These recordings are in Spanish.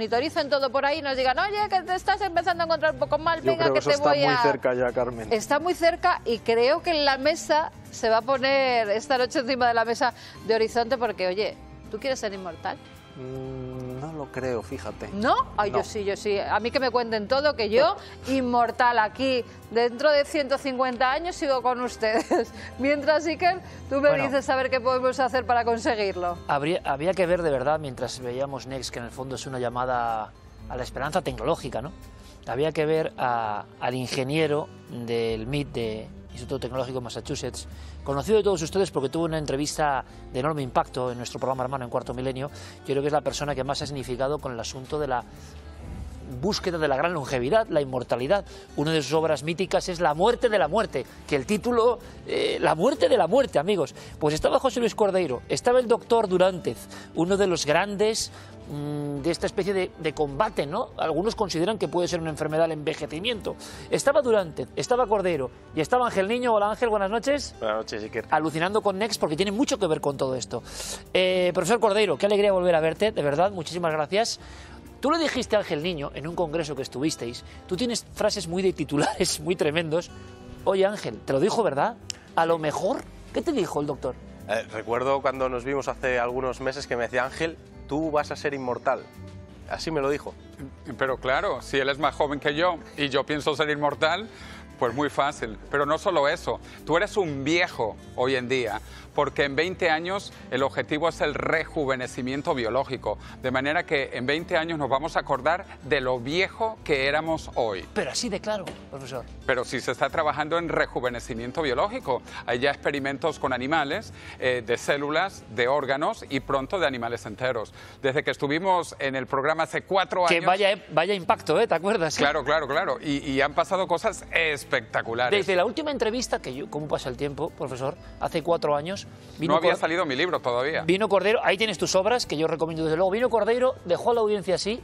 monitoricen todo por ahí y nos digan, oye, que te estás empezando a encontrar un poco mal, Yo venga, creo que, que eso te está voy muy a... cerca ya, Carmen. Está muy cerca y creo que en la mesa se va a poner esta noche encima de la mesa de Horizonte porque, oye, ¿tú quieres ser inmortal? Mm, lo creo, fíjate. ¿No? Ay, yo sí, yo sí. A mí que me cuenten todo, que yo, inmortal aquí, dentro de 150 años sigo con ustedes. Mientras, Iker, tú me Bueno. dices a ver qué podemos hacer para conseguirlo. Habría, había que ver de verdad, mientras veíamos Next, que en el fondo es una llamada a la esperanza tecnológica, ¿no? Había que ver a- al ingeniero del MIT, de Instituto Tecnológico Massachusetts, conocido de todos ustedes porque tuvo una entrevista de enorme impacto en nuestro programa hermano en Cuarto Milenio. Yo creo que es la persona que más ha significado con el asunto de la búsqueda de la gran longevidad, la inmortalidad. Una de sus obras míticas es La muerte de la muerte, que el título, eh, La muerte de la muerte, amigos. Pues estaba José Luis Cordeiro, estaba el doctor Durantez, uno de los grandes mm, de esta especie de, de combate, ¿no? Algunos consideran que puede ser una enfermedad del envejecimiento. Estaba Durantez, estaba Cordeiro y estaba Ángel Niño. Hola Ángel, buenas noches Buenas noches, Iker. alucinando con Next porque tiene mucho que ver con todo esto. Eh, profesor Cordeiro, qué alegría volver a verte, de verdad, muchísimas gracias. Tú le dijiste a Ángel Niño en un congreso que estuvisteis, tú tienes frases muy de titulares, muy tremendos. Oye Ángel, te lo dijo, ¿verdad? A lo mejor, ¿qué te dijo el doctor? Eh, recuerdo cuando nos vimos hace algunos meses que me decía Ángel, tú vas a ser inmortal. Así me lo dijo. Pero claro, si él es más joven que yo y yo pienso ser inmortal, pues muy fácil. Pero no solo eso, tú eres un viejo hoy en día, porque en 20 años el objetivo es el rejuvenecimiento biológico, de manera que en 20 años nos vamos a acordar de lo viejo que éramos hoy. Pero así de claro, profesor. Pero si se está trabajando en rejuvenecimiento biológico, hay ya experimentos con animales, eh, de células, de órganos y pronto de animales enteros. Desde que estuvimos en el programa hace cuatro años... Que vaya, vaya impacto, ¿eh? ¿Te acuerdas? Claro, claro, claro. Y, y han pasado cosas espectaculares. Desde la última entrevista que yo, ¿cómo pasa el tiempo, profesor? Hace cuatro años. No había Cor- salido mi libro todavía. Vino Cordero, ahí tienes tus obras, que yo recomiendo desde luego. Vino Cordero, dejó a la audiencia así,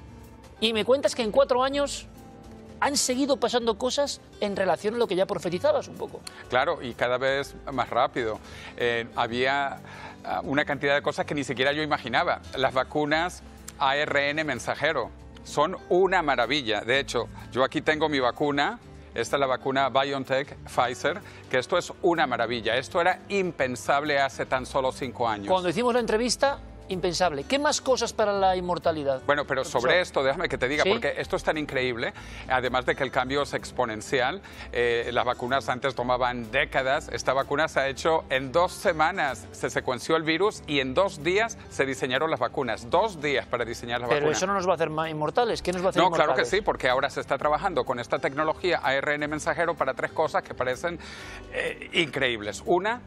y me cuentas que en cuatro años han seguido pasando cosas en relación a lo que ya profetizabas un poco. Claro, y cada vez más rápido. Eh, había ah, una cantidad de cosas que ni siquiera yo imaginaba. Las vacunas ARN mensajero son una maravilla. De hecho, yo aquí tengo mi vacuna. Esta es la vacuna BioNTech Pfizer, que esto es una maravilla. Esto era impensable hace tan solo cinco años. Cuando hicimos la entrevista, impensable. ¿Qué más cosas para la inmortalidad? Bueno, pero sobre esto, déjame que te diga, ¿Sí? porque esto es tan increíble, además de que el cambio es exponencial, eh, las vacunas antes tomaban décadas, esta vacuna se ha hecho en dos semanas, se secuenció el virus y en dos días se diseñaron las vacunas, dos días para diseñar las Pero vacunas. eso no nos va a hacer más inmortales. ¿Qué nos va a hacer No, claro que inmortales? sí, porque ahora se está trabajando con esta tecnología ARN mensajero para tres cosas que parecen eh, increíbles. Una,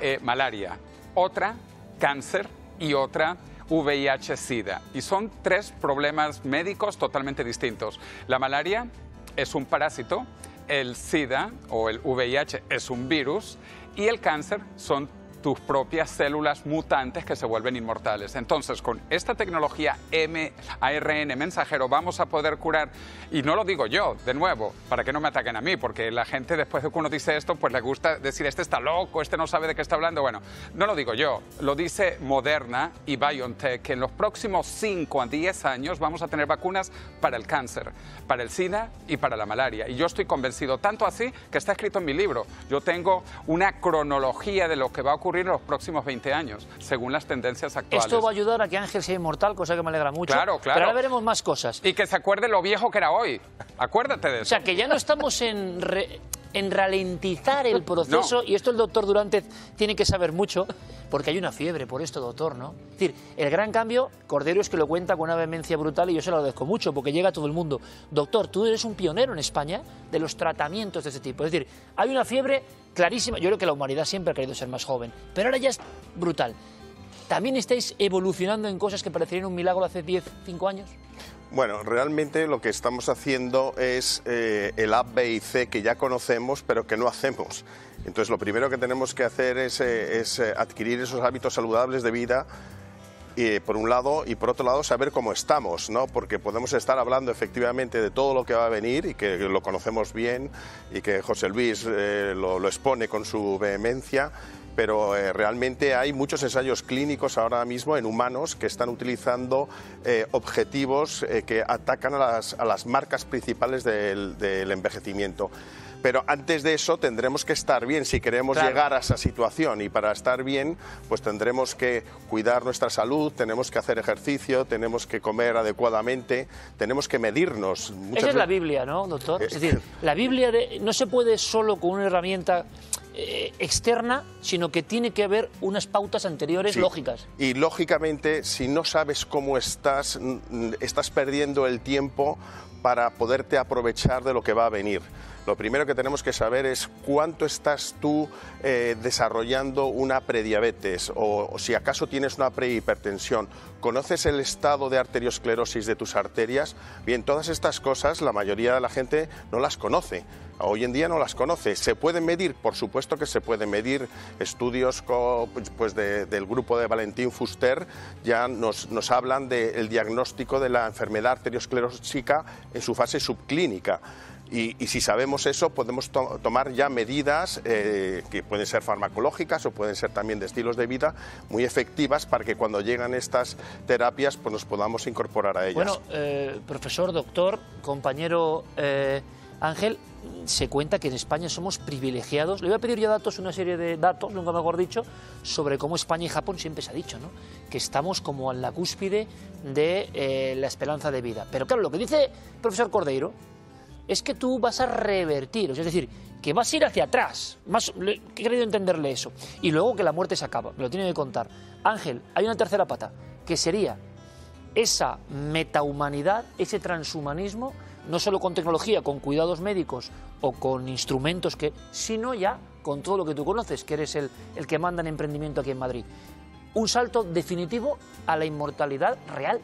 eh, malaria. Otra, cáncer. Y otra, VIH-Sida. Y son tres problemas médicos totalmente distintos. La malaria es un parásito, el SIDA o el VIH es un virus y el cáncer son tus propias células mutantes que se vuelven inmortales. Entonces, con esta tecnología mARN mensajero vamos a poder curar, y no lo digo yo, de nuevo, para que no me ataquen a mí, porque la gente después de que uno dice esto, pues le gusta decir, este está loco, este no sabe de qué está hablando. Bueno, no lo digo yo, lo dice Moderna y BioNTech, que en los próximos 5 a 10 años vamos a tener vacunas para el cáncer, para el SIDA y para la malaria. Y yo estoy convencido, tanto así que está escrito en mi libro. Yo tengo una cronología de lo que va a ocurrir en los próximos 20 años, según las tendencias actuales. Esto va a ayudar a que Ángel sea inmortal, cosa que me alegra mucho. Claro, claro. Pero ahora veremos más cosas. Y que se acuerde lo viejo que era hoy. Acuérdate de O eso. sea, que ya no estamos en, re- en ralentizar el proceso, No. y esto el doctor Durante tiene que saber mucho, porque hay una fiebre por esto, doctor, ¿no? Es decir, el gran cambio, Cordero es que lo cuenta con una vehemencia brutal y yo se lo agradezco mucho, porque llega a todo el mundo. Doctor, tú eres un pionero en España de los tratamientos de este tipo. Es decir, hay una fiebre clarísima. Yo creo que la humanidad siempre ha querido ser más joven, pero ahora ya es brutal. ¿También estáis evolucionando en cosas que parecerían un milagro hace 10, 5 años? Bueno, realmente lo que estamos haciendo es eh, el A, B y C que ya conocemos, pero que no hacemos. Entonces, lo primero que tenemos que hacer es, eh, eh, adquirir esos hábitos saludables de vida, eh, por un lado, y por otro lado, saber cómo estamos, ¿no? Porque podemos estar hablando efectivamente de todo lo que va a venir y que lo conocemos bien y que José Luis lo expone con su vehemencia. Pero eh, realmente hay muchos ensayos clínicos ahora mismo en humanos que están utilizando eh, objetivos eh, que atacan a las, a las marcas principales del, del envejecimiento. Pero antes de eso tendremos que estar bien si queremos Claro. llegar a esa situación y para estar bien pues tendremos que cuidar nuestra salud, tenemos que hacer ejercicio, tenemos que comer adecuadamente, tenemos que medirnos. Muchas Esa es la Biblia, ¿no, doctor? Es decir, la Biblia de- no se puede solo con una herramienta eh, externa, sino que tiene que haber unas pautas anteriores Sí. lógicas. Y lógicamente, si no sabes cómo estás, estás perdiendo el tiempo para poderte aprovechar de lo que va a venir. Lo primero que tenemos que saber es cuánto estás tú eh, desarrollando una prediabetes o, si acaso tienes una prehipertensión. ¿Conoces el estado de arteriosclerosis de tus arterias? Bien, todas estas cosas la mayoría de la gente no las conoce. Hoy en día no las conoce. ¿Se pueden medir? Por supuesto que se pueden medir. Estudios pues, de- del grupo de Valentín Fuster ya nos, nos hablan del diagnóstico de la enfermedad arteriosclerósica en su fase subclínica. Y, si sabemos eso, podemos to- tomar ya medidas eh, que pueden ser farmacológicas o pueden ser también de estilos de vida muy efectivas para que cuando llegan estas terapias pues nos podamos incorporar a ellas. Bueno, eh, profesor, doctor, compañero eh, Ángel, se cuenta que en España somos privilegiados. Le voy a pedir yo datos, una serie de datos, nunca mejor dicho, sobre cómo España y Japón siempre se ha dicho, ¿no? Que estamos como en la cúspide de la esperanza de vida. Pero claro, lo que dice el profesor Cordeiro es que tú vas a revertir, es decir, que vas a ir hacia atrás. Más, he querido entenderle eso. Y luego que la muerte se acaba, me lo tiene que contar. Ángel, hay una tercera pata, que sería esa metahumanidad, ese transhumanismo, no solo con tecnología, con cuidados médicos o con instrumentos que, sino ya con todo lo que tú conoces, que eres el, el que manda en emprendimiento aquí en Madrid. Un salto definitivo a la inmortalidad real.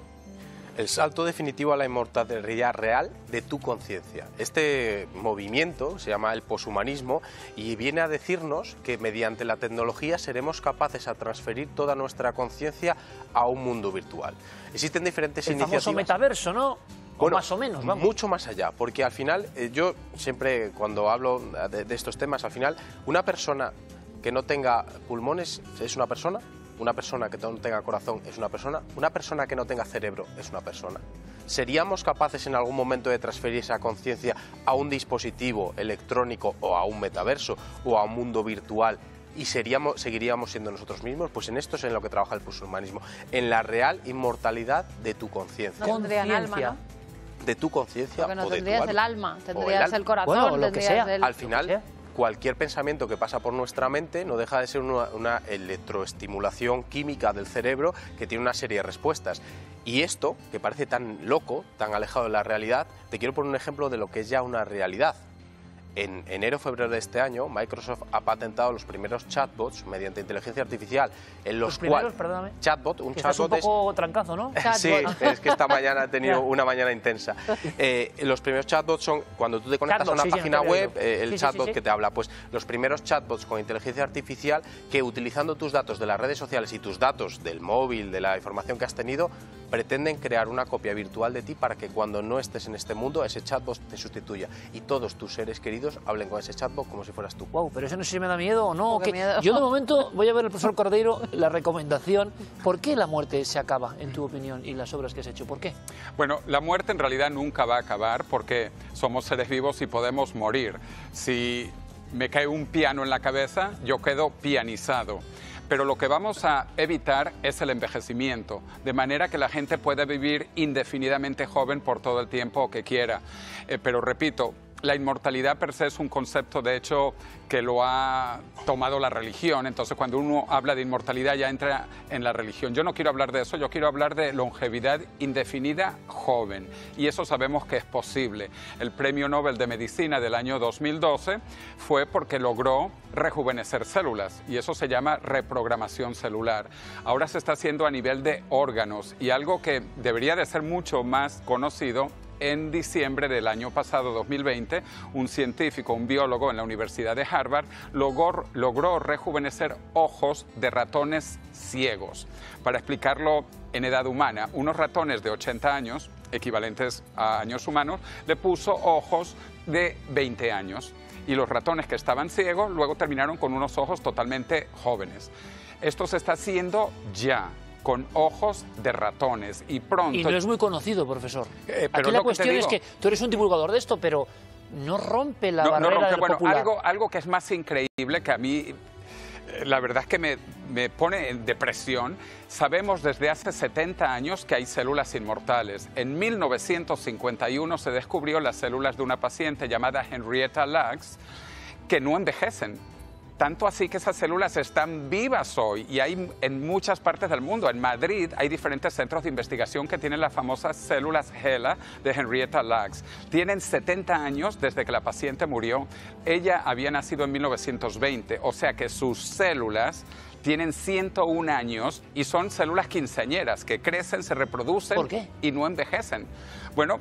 El salto definitivo a la inmortalidad real de tu conciencia. Este movimiento se llama el poshumanismo y viene a decirnos que mediante la tecnología seremos capaces a transferir toda nuestra conciencia a un mundo virtual. Existen diferentes El iniciativas. famoso metaverso, ¿no? O Bueno, más o menos, vamos. Mucho más allá, porque al final, eh, yo siempre cuando hablo de, de estos temas, al final, una persona que no tenga pulmones es una persona, una persona que no tenga corazón es una persona, una persona que no tenga cerebro es una persona. ¿Seríamos capaces en algún momento de transferir esa conciencia a un dispositivo electrónico o a un metaverso o a un mundo virtual y seríamos, seguiríamos siendo nosotros mismos? Pues en esto es en lo que trabaja el poshumanismo, en la real inmortalidad de tu conciencia No tendrían alma. ¿no? de tu conciencia Porque no o de tu tendrías el alma. tendrías el corazón, Bueno, lo que sea. el... Al final, sea. Cualquier pensamiento que pasa por nuestra mente no deja de ser una, electroestimulación química del cerebro que tiene una serie de respuestas. Y esto, que parece tan loco, tan alejado de la realidad, te quiero poner un ejemplo de lo que es ya una realidad. En enero febrero de este año, Microsoft ha patentado los primeros chatbots mediante inteligencia artificial, en los, Los primeros, cuales perdóname. chatbot, un Que un chatbot es poco trancazo, ¿no? Sí, es que esta mañana he tenido una mañana intensa. Eh, los primeros chatbots son cuando tú te conectas Chatbot, a una sí, página web, eh, el Sí, chatbot que te habla. Pues los primeros chatbots con inteligencia artificial que utilizando tus datos de las redes sociales y tus datos del móvil, de la información que has tenido, pretenden crear una copia virtual de ti para que cuando no estés en este mundo, ese chatbot te sustituya y todos tus seres queridos hablen con ese chatbot como si fueras tú. Wow, pero eso no sé si me da miedo o no. Miedo. Yo de momento voy a ver al profesor Cordeiro la recomendación. ¿Por qué la muerte se acaba, en tu opinión, y las obras que has hecho? ¿Por qué? Bueno, la muerte en realidad nunca va a acabar porque somos seres vivos y podemos morir. Si me cae un piano en la cabeza, yo quedo pianizado. Pero lo que vamos a evitar es el envejecimiento, de manera que la gente pueda vivir indefinidamente joven por todo el tiempo que quiera. Eh, pero repito, la inmortalidad per se es un concepto, de hecho, que lo ha tomado la religión. Entonces, cuando uno habla de inmortalidad ya entra en la religión. Yo no quiero hablar de eso, yo quiero hablar de longevidad indefinida joven. Y eso sabemos que es posible. El Premio Nobel de Medicina del año 2012 fue porque logró rejuvenecer células y eso se llama reprogramación celular. Ahora se está haciendo a nivel de órganos y algo que debería de ser mucho más conocido en diciembre del año pasado, 2020, un científico, un biólogo en la Universidad de Harvard, logró, rejuvenecer ojos de ratones ciegos. Para explicarlo en edad humana, unos ratones de 80 años, equivalentes a años humanos, le puso ojos de 20 años. y los ratones que estaban ciegos luego terminaron con unos ojos totalmente jóvenes. Esto se está haciendo ya con ojos de ratones y pronto... Y no es muy conocido, profesor. Eh, pero Aquí la lo que cuestión es que tú eres un divulgador de esto, pero no rompe la no, no barrera rompe. del Bueno, popular. algo, algo que es más increíble que a mí, eh, la verdad es que me, me pone en depresión. Sabemos desde hace 70 años que hay células inmortales. En 1951 se descubrió las células de una paciente llamada Henrietta Lacks que no envejecen. Tanto así que esas células están vivas hoy y hay en muchas partes del mundo. En Madrid hay diferentes centros de investigación que tienen las famosas células HeLa de Henrietta Lacks. Tienen 70 años desde que la paciente murió. Ella había nacido en 1920, o sea que sus células tienen 101 años y son células quinceañeras que crecen, se reproducen ¿Por qué? y no envejecen. Bueno,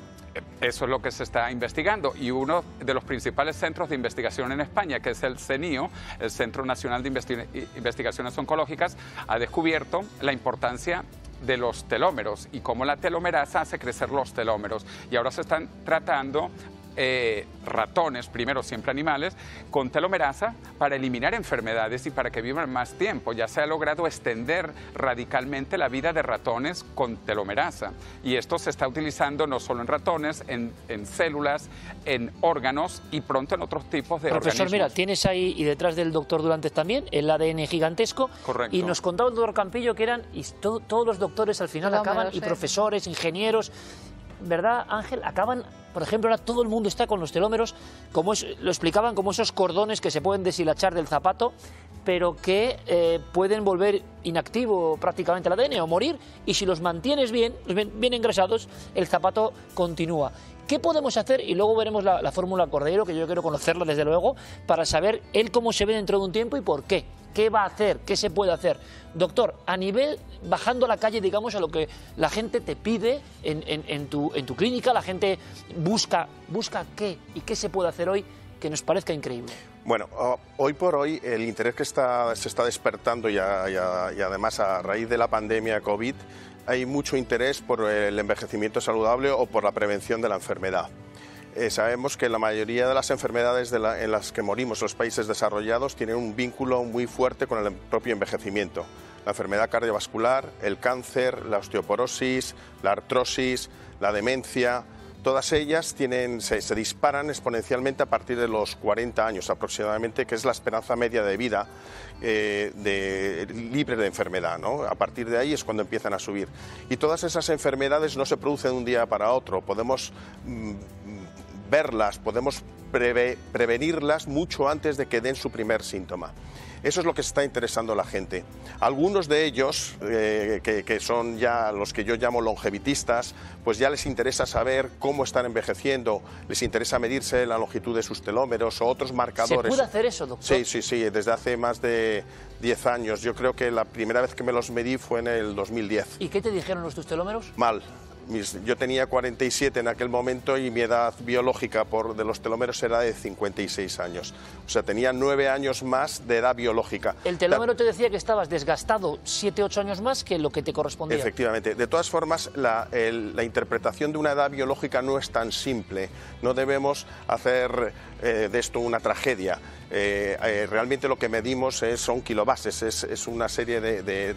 eso es lo que se está investigando y uno de los principales centros de investigación en España, que es el CENIO, el Centro Nacional de Investi- Investigaciones Oncológicas, ha descubierto la importancia de los telómeros y cómo la telomerasa hace crecer los telómeros. Y ahora se están tratando eh, ratones, primero siempre animales, con telomerasa para eliminar enfermedades y para que vivan más tiempo. Ya se ha logrado extender radicalmente la vida de ratones con telomerasa. Y esto se está utilizando no solo en ratones, en, en células, en órganos y pronto en otros tipos de Profesor, organismos. mira, tienes ahí y detrás del doctor Durantes también el ADN gigantesco. Correcto. Y nos contaba el doctor Campillo que eran, y to- todos los doctores al final acaban, y profesores, ingenieros, ¿verdad, Ángel? Acaban, por ejemplo, ahora todo el mundo está con los telómeros, como lo explicaban, como esos cordones que se pueden deshilachar del zapato, pero que eh, pueden volver inactivo prácticamente el ADN o morir, y si los mantienes bien, bien, bien engrasados, el zapato continúa. ¿Qué podemos hacer? Y luego veremos la, la fórmula Cordero, que yo quiero conocerla desde luego, para saber él cómo se ve dentro de un tiempo y por qué. ¿Qué va a hacer? ¿Qué se puede hacer? Doctor, a nivel, bajando a la calle, digamos, a lo que la gente te pide en, tu, en tu clínica, la gente busca, busca qué y qué se puede hacer hoy que nos parezca increíble. Bueno, hoy por hoy el interés que está, se está despertando y además a raíz de la pandemia COVID hay mucho interés por el envejecimiento saludable o por la prevención de la enfermedad. Eh, sabemos que la mayoría de las enfermedades en las que morimos los países desarrollados tienen un vínculo muy fuerte con el propio envejecimiento. La enfermedad cardiovascular, el cáncer, la osteoporosis, la artrosis, la demencia, Todas ellas tienen, se, disparan exponencialmente a partir de los 40 años aproximadamente, que es la esperanza media de vida eh, libre de enfermedad. A partir de ahí es cuando empiezan a subir. Y todas esas enfermedades no se producen de un día para otro. Podemos mm, verlas, podemos preve- prevenirlas mucho antes de que den su primer síntoma. Eso es lo que se está interesando a la gente. Algunos de ellos, eh, que, que son ya los que yo llamo longevitistas, pues ya les interesa saber cómo están envejeciendo, les interesa medirse la longitud de sus telómeros o otros ¿Se marcadores. puede hacer eso, doctor? Sí, sí, sí, desde hace más de 10 años. Yo creo que la primera vez que me los medí fue en el 2010. ¿Y qué te dijeron los tus telómeros? Mal. Mis- yo tenía 47 en aquel momento y mi edad biológica por, de los telómeros era de 56 años. O sea, tenía 9 años más de edad biológica. El telómero te decía que estabas desgastado 7, 8 años más que lo que te correspondía. Efectivamente. De todas formas, la, el- la interpretación de una edad biológica no es tan simple. No debemos hacer eh, de esto una tragedia. Eh, eh, realmente lo que medimos es- son kilobases, es, una serie de, de-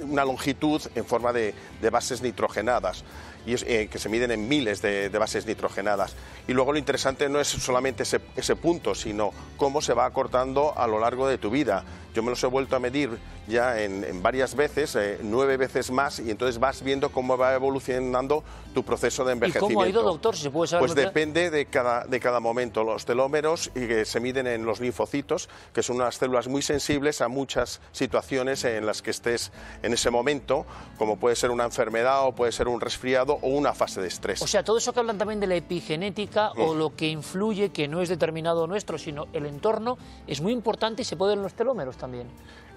una longitud en forma de bases nitrogenadas. Y es, eh, que se miden en miles de, de bases nitrogenadas. Y luego lo interesante no es solamente ese, ese punto, sino cómo se va acortando a lo largo de tu vida. Yo me los he vuelto a medir ya en, en varias veces, eh, nueve veces más, y entonces vas viendo cómo va evolucionando tu proceso de ¿Y envejecimiento. cómo ha ido, doctor? Si se puede saber. Pues depende de cada, de cada momento. Los telómeros y que se miden en los linfocitos, que son unas células muy sensibles a muchas situaciones en las que estés en ese momento, como puede ser una enfermedad o puede ser un resfriado o una fase de estrés. O sea, todo eso que hablan también de la epigenética o lo que influye, que no es determinado nuestro, sino el entorno, es muy importante y se puede en los telómeros también.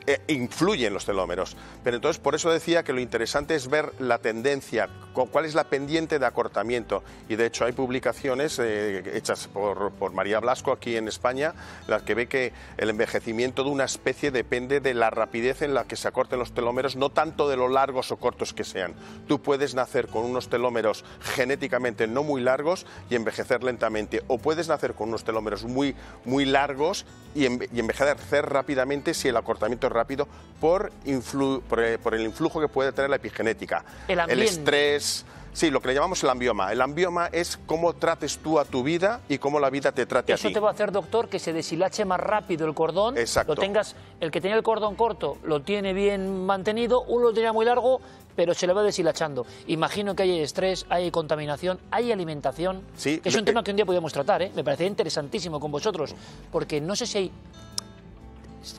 Eh, influyen los telómeros. Pero entonces por eso decía que lo interesante es ver la tendencia, cu- cuál es la pendiente de acortamiento. Y de hecho hay publicaciones eh, hechas por, por María Blasco aquí en España, las que ve que el envejecimiento de una especie depende de la rapidez en la que se acorten los telómeros, no tanto de lo largos o cortos que sean. Tú puedes nacer con unos telómeros genéticamente no muy largos y envejecer lentamente, o puedes nacer con unos telómeros muy, muy largos y envejecer rápidamente si el acortamiento es rápido por, influ- por, eh, por el influjo que puede tener la epigenética. El ambiente. estrés. Sí, lo que le llamamos el ambioma. El ambioma es cómo trates tú a tu vida y cómo la vida te trate Eso a ti. te va a hacer, doctor, que se deshilache más rápido el cordón. Exacto. Lo tengas, el que tenía el cordón corto lo tiene bien mantenido, uno lo tenía muy largo, pero se le va deshilachando. Imagino que hay estrés, hay contaminación, hay alimentación. Sí, que es un que- tema que un día podríamos tratar, ¿eh? Me parece interesantísimo con vosotros, porque no sé si hay.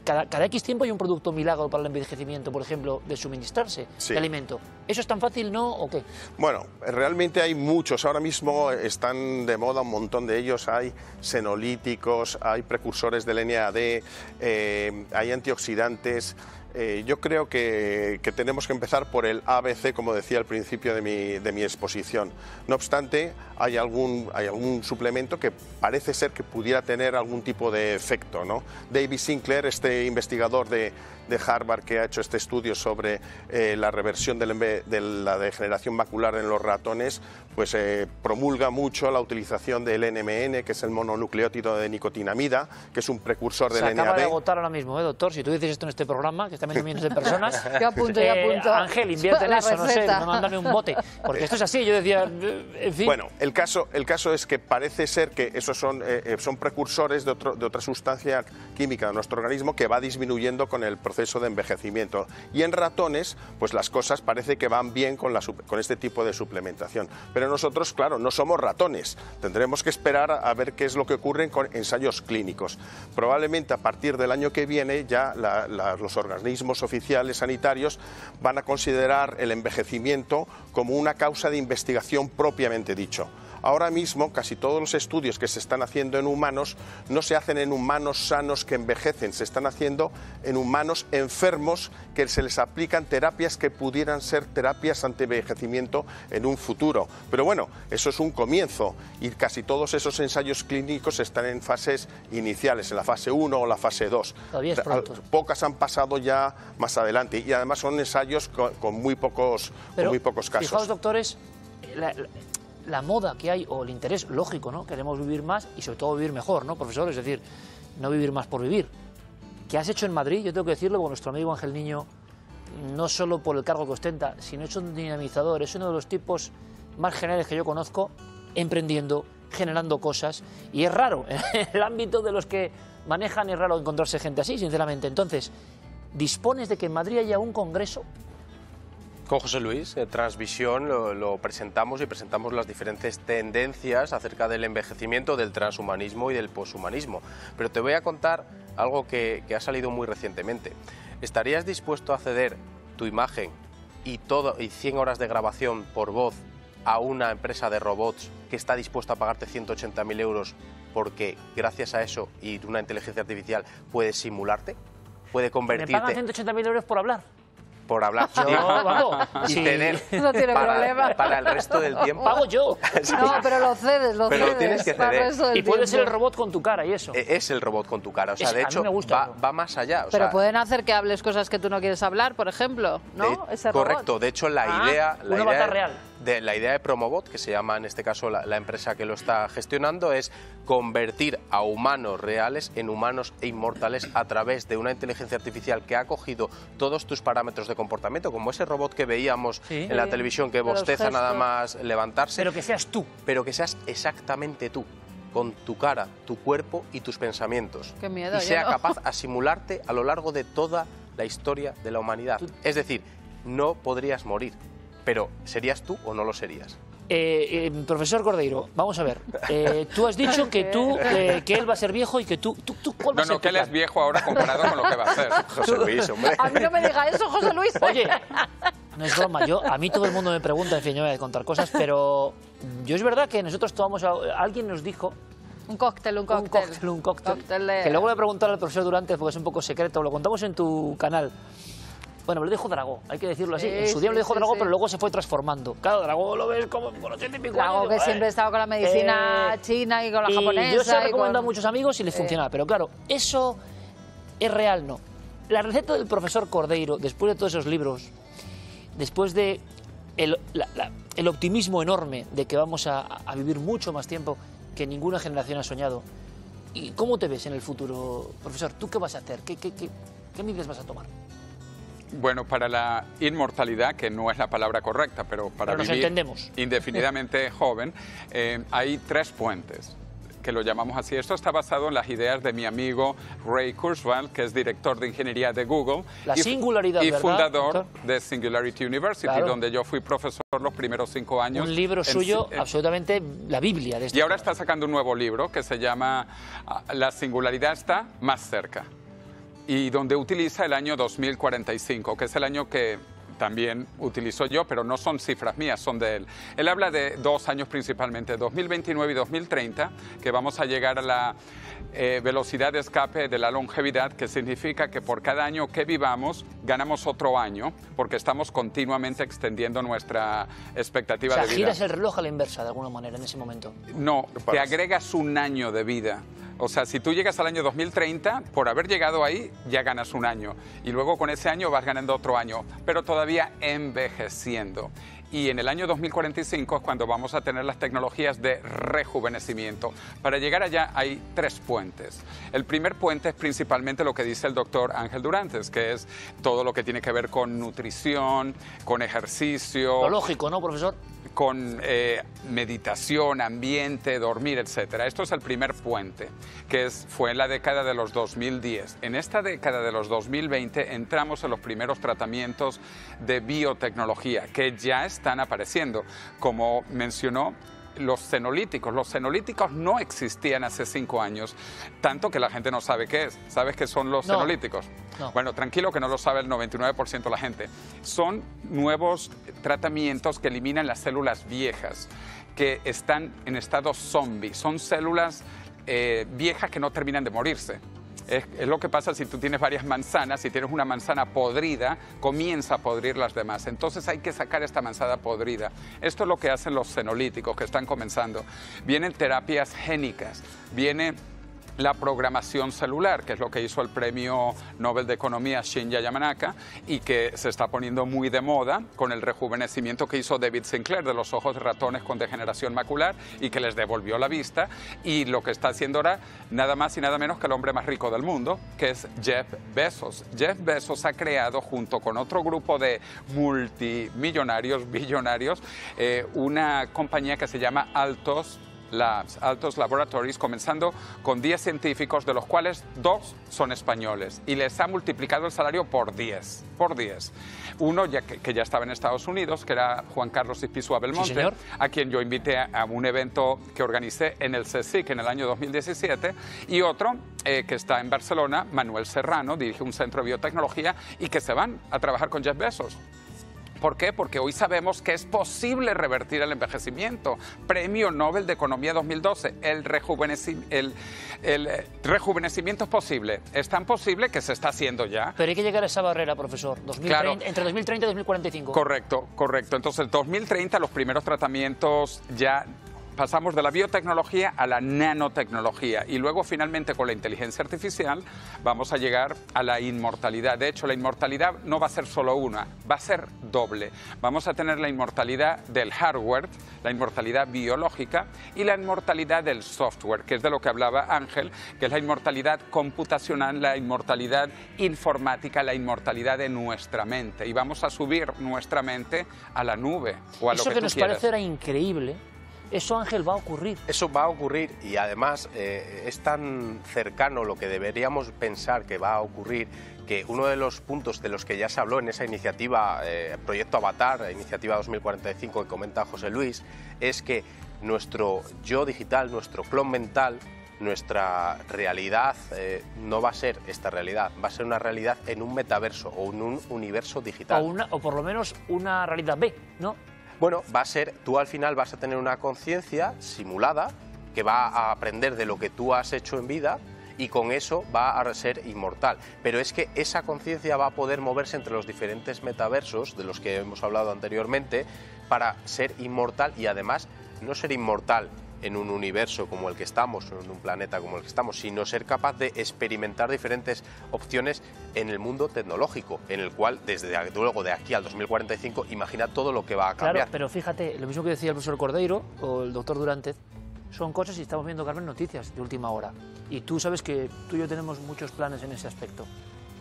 Cada, cada X tiempo hay un producto milagro para el envejecimiento, por ejemplo, de suministrarse Sí. de alimento. ¿Eso es tan fácil, no? ¿O qué? Bueno, realmente hay muchos. Ahora mismo están de moda un montón de ellos. Hay senolíticos, hay precursores del NAD, eh, hay antioxidantes. Eh, yo creo que, tenemos que empezar por el ABC, como decía al principio de mi, de mi exposición. No obstante, hay algún, hay algún suplemento que parece ser que pudiera tener algún tipo de efecto. ¿no? David Sinclair, este investigador de, de Harvard que ha hecho este estudio sobre eh, la reversión del de la degeneración macular en los ratones, pues eh, promulga mucho la utilización del NMN, que es el mononucleótido de nicotinamida, que es un precursor Se del acaba de NAD. agotar ahora mismo, ¿eh, doctor? Si tú dices esto en este programa, que están viendo millones de personas. Yo apunto, yo eh, apunto. Ángel, invierte en La eso, no sé, mándame un bote. Porque esto es así, yo decía, en fin. Bueno, el caso, el caso es que parece ser que esos son, son precursores de, otro- de otra sustancia química de nuestro organismo que va disminuyendo con el proceso de envejecimiento. Y en ratones, pues las cosas parece que van bien con, este tipo de suplementación. Pero nosotros, claro, no somos ratones. Tendremos que esperar a ver qué es lo que ocurre con ensayos clínicos. Probablemente a partir del año que viene ya los organismos oficiales sanitarios van a considerar el envejecimiento como una causa de investigación propiamente dicho. Ahora mismo casi todos los estudios que se están haciendo en humanos no se hacen en humanos sanos que envejecen, se están haciendo en humanos enfermos que se les aplican terapias que pudieran ser terapias anti-envejecimiento en un futuro. Pero bueno, eso es un comienzo y casi todos esos ensayos clínicos están en fases iniciales, en la fase 1 o la fase 2. Todavía es pronto. Pocas han pasado ya más adelante y además son ensayos con, con muy, pocos, con muy pocos casos. Fijaos, doctores, la, la- la moda que hay, o el interés lógico, ¿no? Queremos vivir más y sobre todo vivir mejor, ¿no, profesor? Es decir, no vivir más por vivir. ¿Qué has hecho en Madrid? Yo tengo que decirlo, con nuestro amigo Ángel Niño, no solo por el cargo que ostenta, sino es un dinamizador, es uno de los tipos más geniales que yo conozco, emprendiendo, generando cosas, y es raro, en el ámbito de los que manejan es raro encontrarse gente así, sinceramente. Entonces, ¿dispones de que en Madrid haya un congreso Con José Luis, en Transvisión, lo, lo presentamos y presentamos las diferentes tendencias acerca del envejecimiento, del transhumanismo y del poshumanismo. Pero te voy a contar algo que, que ha salido muy recientemente. ¿Estarías dispuesto a ceder tu imagen y, todo, y 100 horas de grabación por voz a una empresa de robots que está dispuesta a pagarte 180.000 euros porque gracias a eso y una inteligencia artificial puede simularte? ¿Puede me convertirte pagan 180.000 euros por hablar? Por hablar? Yo, vamos, y sí. ceder No tiene para, problema. para el resto del tiempo. Pago yo. No, pero lo cedes, lo Pero lo cedes. tienes que para el ceder. resto del Y puede ser el tiempo. robot con tu cara y eso. E- Es el robot con tu cara. O sea, Es- de hecho, gusta va, va más allá. o Pero sea, pueden hacer que hables cosas que tú no quieres hablar, por ejemplo, ¿no? de- Ese robot. correcto. De hecho, la Ah, idea. un La avatar idea real. De, la idea de Promobot, que se llama en este caso la, la empresa que lo está gestionando, es convertir a humanos reales en humanos e inmortales a través de una inteligencia artificial que ha cogido todos tus parámetros de comportamiento, como ese robot que veíamos Sí. en la televisión que bosteza nada más levantarse. Pero que seas tú. pero que seas exactamente tú, con tu cara, tu cuerpo y tus pensamientos. Qué miedo, y sea no. capaz a simularte a lo largo de toda la historia de la humanidad. Es decir, no podrías morir, pero ¿serías tú o no lo serías? Eh, eh, profesor Cordeiro, vamos a ver. Eh, tú has dicho que tú, eh, que él va a ser viejo y que tú, tú, tú ¿cuál va No, a ser no, tu que él plan? es viejo ahora comparado con lo que va a hacer. José Luis, hombre. A mí no me diga eso, José Luis. Oye, no es broma, yo, a mí todo el mundo me pregunta, en fin, yo voy a contar cosas, pero yo es verdad que nosotros tomamos, a- alguien nos dijo Un cóctel, un cóctel. Un cóctel, un cóctel. Cóctel de- Que luego voy a preguntar al profesor Durantes porque es un poco secreto. Lo contamos en tu canal. Bueno, me lo dijo Dragó, hay que decirlo así. Sí, en su día sí, lo dijo sí, Dragó, pero luego se fue transformando. Claro, Dragó lo ves como con 80 y pico años, que digo, siempre "Eh". ha estado con la medicina Eh, china y con la y japonesa. Yo se lo recomiendo con- a muchos amigos y les Sí. funciona. Pero claro, eso es real, ¿no? La receta del profesor Cordeiro, después de todos esos libros, después de el, la- la- el optimismo enorme de que vamos a, a vivir mucho más tiempo que ninguna generación ha soñado, ¿y cómo te ves en el futuro, profesor? ¿Tú qué vas a hacer? ¿Qué, qué, qué, qué medidas vas a tomar? Bueno, para la inmortalidad, que no es la palabra correcta, pero para Pero nos vivir entendemos. indefinidamente joven, eh, hay tres puentes que lo llamamos así. Esto está basado en las ideas de mi amigo Ray Kurzweil, que es director de ingeniería de Google La y, singularidad, y ¿verdad, fundador de Singularity University, Claro. donde yo fui profesor los primeros cinco años. Un libro suyo, en- absolutamente la Biblia de este y ahora está sacando un nuevo libro que se llama ah, La singularidad está más cerca y donde utiliza el año 2045, que es el año que también utilizo yo, pero no son cifras mías, son de él. Él habla de dos años principalmente, 2029 y 2030, que vamos a llegar a la eh, velocidad de escape de la longevidad, que significa que por cada año que vivamos ganamos otro año, porque estamos continuamente extendiendo nuestra O expectativa sea, de vida. giras el reloj a la inversa de alguna manera en ese momento. No, te agregas un año de vida. O sea, si tú llegas al año 2030, por haber llegado ahí, ya ganas un año. Y luego con ese año vas ganando otro año, pero todavía envejeciendo. Y en el año 2045 es cuando vamos a tener las tecnologías de rejuvenecimiento. Para llegar allá hay tres puentes. El primer puente es principalmente lo que dice el doctor Ángel Durantes, que es todo lo que tiene que ver con nutrición, con ejercicio, Lo lógico, ¿no, profesor? Con eh, meditación, ambiente, dormir, etcétera. Esto es el primer puente, que es, fue en la década de los 2010. En esta década de los 2020 entramos en los primeros tratamientos de biotecnología que ya están apareciendo. Como mencionó, los senolíticos. Los senolíticos no existían hace cinco años, tanto que la gente no sabe qué es. ¿Sabes qué son los No. senolíticos? No. Bueno, tranquilo que no lo sabe el 99% de la gente. Son nuevos tratamientos que eliminan las células viejas, que están en estado zombie. Son células eh, viejas que no terminan de morirse. Es, lo que pasa si tú tienes varias manzanas, si tienes una manzana podrida, comienza a podrir las demás. Entonces hay que sacar esta manzana podrida. Esto es lo que hacen los senolíticos que están comenzando. Vienen terapias génicas, viene la programación celular, que es lo que hizo el premio Nobel de Economía Shinya Yamanaka y que se está poniendo muy de moda con el rejuvenecimiento que hizo David Sinclair de los ojos de ratones con degeneración macular y que les devolvió la vista. Y lo que está haciendo ahora nada más y nada menos que el hombre más rico del mundo, que es Jeff Bezos. Jeff Bezos ha creado junto con otro grupo de multimillonarios, billonarios, eh, una compañía que se llama Altos Labs, Altos Laboratories, comenzando con 10 científicos, de los cuales dos son españoles, y les ha multiplicado el salario por 10, por 10. Uno ya que, que ya estaba en Estados Unidos, que era Juan Carlos Ispizua Belmonte, señor. a quien yo invité a, a un evento que organicé en el CSIC en el año 2017, y otro eh, que está en Barcelona, Manuel Serrano, dirige un centro de biotecnología, y que se van a trabajar con Jeff Bezos. ¿Por qué? Porque hoy sabemos que es posible revertir el envejecimiento. Premio Nobel de Economía 2012. El, rejuveneci- el- el, eh, rejuvenecimiento es posible. Es tan posible que se está haciendo ya. Pero hay que llegar a esa barrera, profesor. 2030, Claro. Entre 2030 y 2045. Correcto, correcto. Entonces, 2030 los primeros tratamientos ya pasamos de la biotecnología a la nanotecnología y luego finalmente con la inteligencia artificial vamos a llegar a la inmortalidad. De hecho, la inmortalidad no va a ser solo una, va a ser doble. Vamos a tener la inmortalidad del hardware, la inmortalidad biológica y la inmortalidad del software, que es de lo que hablaba Ángel, que es la inmortalidad computacional, la inmortalidad informática, la inmortalidad de nuestra mente. Y vamos a subir nuestra mente a la nube o a Eso lo que, que tú nos quieras. parece era increíble, eso, Ángel, va a ocurrir. Eso va a ocurrir y además eh, es tan cercano lo que deberíamos pensar que va a ocurrir que uno de los puntos de los que ya se habló en esa iniciativa, eh, Proyecto Avatar, iniciativa 2045 que comenta José Luis, es que nuestro yo digital, nuestro clon mental, nuestra realidad eh, no va a ser esta realidad, va a ser una realidad en un metaverso o en un universo O, digital. una, o por lo menos una realidad B, ¿no? Bueno, va a ser, tú al final vas a tener una conciencia simulada que va a aprender de lo que tú has hecho en vida y con eso va a ser inmortal. Pero es que esa conciencia va a poder moverse entre los diferentes metaversos de los que hemos hablado anteriormente para ser inmortal y además no ser inmortal en un universo como el que estamos, en un planeta como el que estamos, sino ser capaz de experimentar diferentes opciones en el mundo tecnológico, en el cual desde luego de aquí al 2045 imagina todo lo que va a cambiar. Claro, pero fíjate, lo mismo que decía el profesor Cordeiro o el doctor Durante, son cosas y estamos viendo, Carmen, noticias de última hora. Y tú sabes que tú y yo tenemos muchos planes en ese aspecto.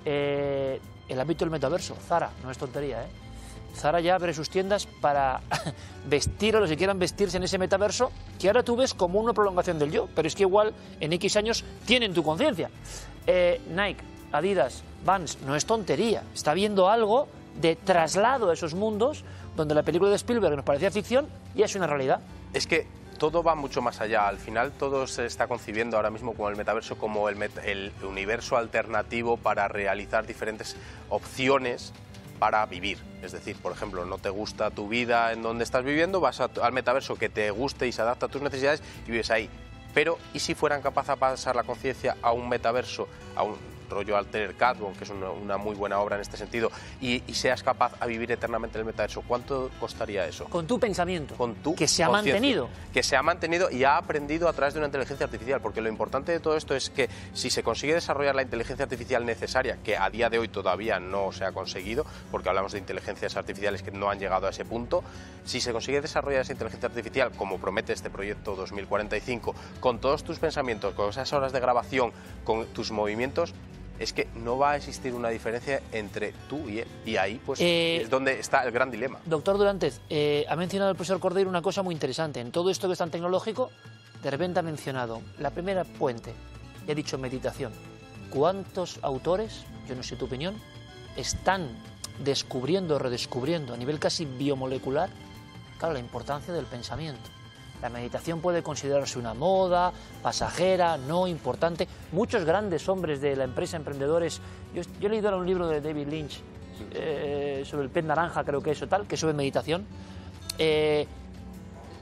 Eh, el ámbito del metaverso, Zara, no es tontería, ¿eh? Zara ya abre sus tiendas para vestir a los que quieran vestirse en ese metaverso, que ahora tú ves como una prolongación del yo, pero es que igual en X años tienen tu conciencia. Eh, Nike, Adidas, Vans, no es tontería, está viendo algo de traslado a esos mundos donde la película de Spielberg nos parecía ficción y es una realidad. Es que todo va mucho más allá. Al final todo se está concibiendo ahora mismo como el metaverso, como el, universo alternativo para realizar diferentes opciones para vivir. Es decir, por ejemplo, no te gusta tu vida en donde estás viviendo, vas al metaverso que te guste y se adapta a tus necesidades y vives ahí. Pero, ¿y si fueran capaces de pasar la conciencia a un metaverso, a un rollo Altered Carbon, que es una, una muy buena obra en este sentido, y, y seas capaz a vivir eternamente en el metaverso? ¿Cuánto costaría eso? Con tu pensamiento, con tu que se ha mantenido. que se ha mantenido y ha aprendido a través de una inteligencia artificial, porque lo importante de todo esto es que si se consigue desarrollar la inteligencia artificial necesaria, que a día de hoy todavía no se ha conseguido, porque hablamos de inteligencias artificiales que no han llegado a ese punto, si se consigue desarrollar esa inteligencia artificial, como promete este proyecto 2045, con todos tus pensamientos, con esas horas de grabación, con tus movimientos, es que no va a existir una diferencia entre tú y él. Y ahí, pues, Eh, es donde está el gran dilema. Doctor Durantez, eh, ha mencionado el profesor Cordeiro una cosa muy interesante. En todo esto que es tan tecnológico, de repente ha mencionado la primera puente y ha dicho meditación. ¿Cuántos autores, yo no sé tu opinión, están descubriendo, redescubriendo a nivel casi biomolecular, claro, la importancia del pensamiento? La meditación puede considerarse una moda, pasajera, no importante. Muchos grandes hombres de la empresa, emprendedores. Yo, he leído un libro de David Lynch eh, sobre el pez naranja, creo que eso tal, que sobre meditación. Eh,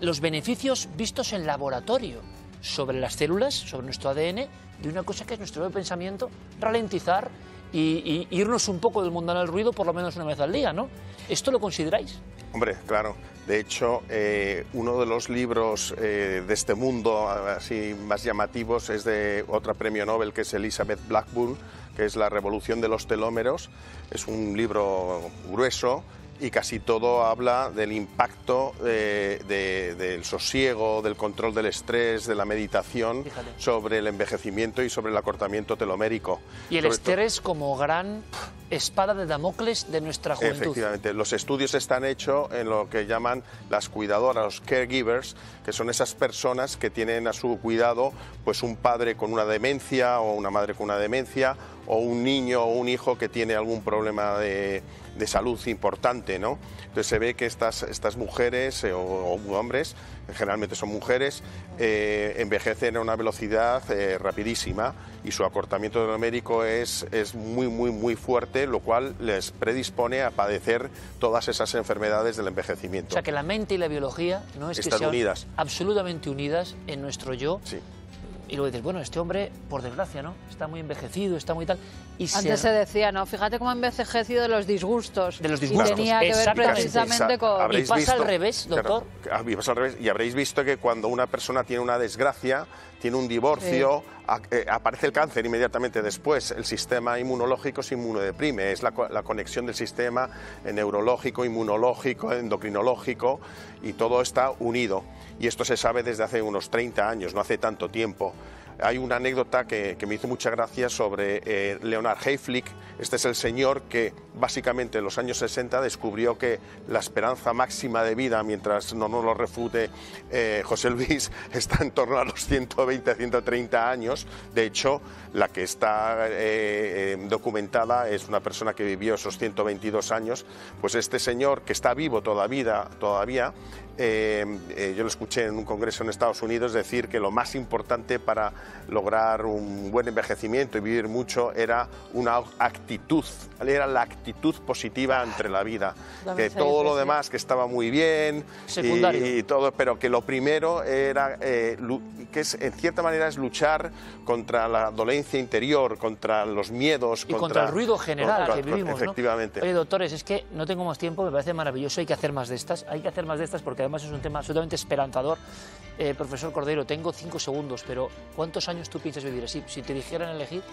los beneficios vistos en laboratorio sobre las células, sobre nuestro ADN, de una cosa que es nuestro pensamiento, ralentizar y, irnos un poco del mundanal ruido por lo menos una vez al día, ¿no? ¿Esto lo consideráis? Hombre, claro. De hecho, eh, uno de los libros eh, de este mundo así más llamativos es de otra premio Nobel que es Elizabeth Blackburn, que es La revolución de los telómeros. Es un libro grueso y casi todo habla del impacto eh, de- del sosiego, del control del estrés, de la meditación Fíjate. sobre el envejecimiento y sobre el acortamiento telomérico. Y el Sobre estrés como gran espada de Damocles de nuestra juventud. Efectivamente, los estudios están hechos en lo que llaman las cuidadoras, los caregivers, que son esas personas que tienen a su cuidado pues un padre con una demencia o una madre con una demencia o un niño o un hijo que tiene algún problema de, de salud importante, ¿no? Entonces se ve que estas, estas mujeres eh, o, o hombres, generalmente son mujeres, eh, envejecen a una velocidad eh, rapidísima y su acortamiento telomérico es, es muy, muy, muy fuerte, lo cual les predispone a padecer todas esas enfermedades del envejecimiento. O sea que la mente y la biología no es que Están sean unidas. absolutamente unidas en nuestro yo. Sí. Y luego dices, bueno, este hombre, por desgracia, ¿no? Está muy envejecido, está muy tal. Y Antes se decía, ¿no? Fíjate cómo ha envejecido de los disgustos. De los Y disgustos. tenía que ver precisamente Sa- con... Y pasa visto- al revés, doctor. Claro, y pasa al revés. Y habréis visto que cuando una persona tiene una desgracia, tiene un divorcio, a- eh, aparece el cáncer inmediatamente después. El sistema inmunológico se inmunodeprime. Es la, co- la conexión del sistema neurológico, inmunológico, endocrinológico y todo está unido. Y esto se sabe desde hace unos 30 años, no hace tanto tiempo. Hay una anécdota que, que me hizo mucha gracia sobre eh, Leonard Hayflick. Este es el señor que básicamente en los años 60 descubrió que la esperanza máxima de vida, mientras no nos lo refute eh, José Luis, está en torno a los 120, 130 años. De hecho, la que está eh, eh, documentada es una persona que vivió esos 122 años. Pues este señor, que está vivo todavía, todavía eh, eh, yo lo escuché en un congreso en Estados Unidos decir que lo más importante para lograr un buen envejecimiento y vivir mucho era una actitud, era la actitud positiva entre la vida. También Que todo lo demás que estaba muy bien y, y todo, pero que lo primero era eh, que es en cierta manera es luchar contra la dolencia interior, contra los miedos, y contra, el ruido general contra- que vivimos. ¿no? Efectivamente. Oye, doctores, es que no tengo más tiempo, me parece maravilloso, hay que hacer más de estas, hay que hacer más de estas porque además es un tema absolutamente esperanzador. Eh, profesor Cordero, tengo cinco segundos, pero ¿cuántos años tú piensas vivir así? Si te dijeran elegir,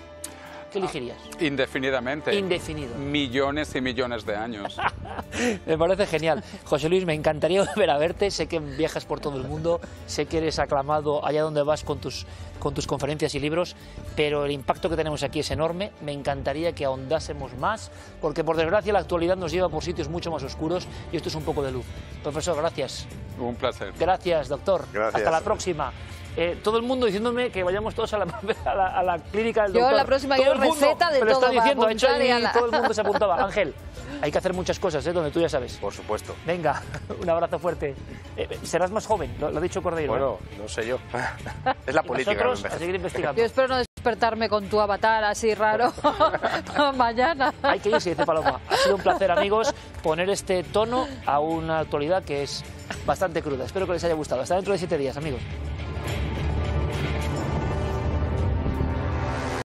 ¿qué elegirías? Indefinidamente. Indefinido. Millones y millones de años. Me parece genial. José Luis, me encantaría volver a verte. Sé que viajas por todo el mundo, sé que eres aclamado allá donde vas con tus, con tus conferencias y libros, pero el impacto que tenemos aquí es enorme. Me encantaría que ahondásemos más, porque por desgracia la actualidad nos lleva por sitios mucho más oscuros y esto es un poco de luz. Profesor, gracias. Un placer. Gracias, doctor. Gracias. Hasta la próxima. Eh, todo el mundo diciéndome que vayamos todos a la, a la, a la clínica del Yo doctor. la próxima Todo quiero el mundo receta de me lo todo diciendo, ha hecho y la- todo el mundo se apuntaba. Ángel, hay que hacer muchas cosas, ¿eh? donde tú ya sabes. Por supuesto. Venga, un abrazo fuerte. Eh, serás más joven, lo, lo ha dicho Cordeiro. ¿eh? Bueno, no sé yo. es la Y política. nosotros a seguir investigando. Yo espero no despertarme con tu avatar así raro mañana. Hay que irse, dice Paloma. Ha sido un placer, amigos, poner este tono a una actualidad que es bastante cruda. Espero que les haya gustado. Hasta dentro de siete días, amigos.